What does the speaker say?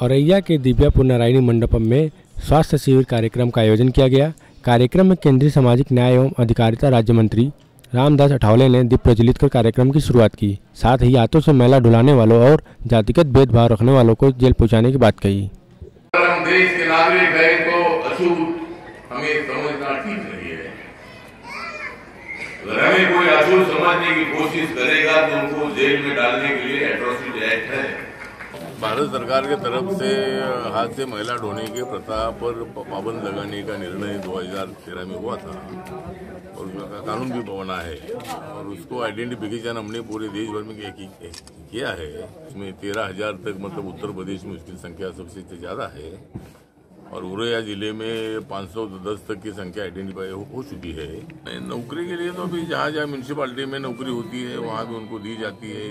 औरैया के दिव्यापुर नारायणी मंडपम में स्वास्थ्य शिविर कार्यक्रम का आयोजन किया गया। कार्यक्रम में केंद्रीय सामाजिक न्याय एवं अधिकारिता राज्य मंत्री रामदास अठावले ने दीप प्रज्वलित कर कार्यक्रम की शुरुआत की। साथ ही हाथों से मेला ढुलाने वालों और जातिगत भेदभाव रखने वालों को जेल पहुँचाने की बात कही। देश के नागरिक हैं तो अछूत हमें समझना ठीक नहीं है। अगर हमें कोई अछूत समझने की कोशिश करेगा तो उनको जेल में डालने के लिए एट्रोसिटी एक्ट है। भारत सरकार के तरफ़ से हाथ से महिला ढोने की प्रथा पर पाबंद लगाने का निर्णय 2013 में हुआ था और उसका कानून भी बना है और उसको आइडेंटिफिकेशन हमने पूरे देश भर में किया- है। इसमें तेरह हज़ार तक मतलब उत्तर प्रदेश में उसकी संख्या सबसे ज़्यादा है और उरैया ज़िले में 510 तक की संख्या आइडेंटिफाई हो, चुकी है। नौकरी के लिए तो अभी जहाँ जहाँ म्यूनसिपालिटी में नौकरी होती है वहाँ भी उनको दी जाती है।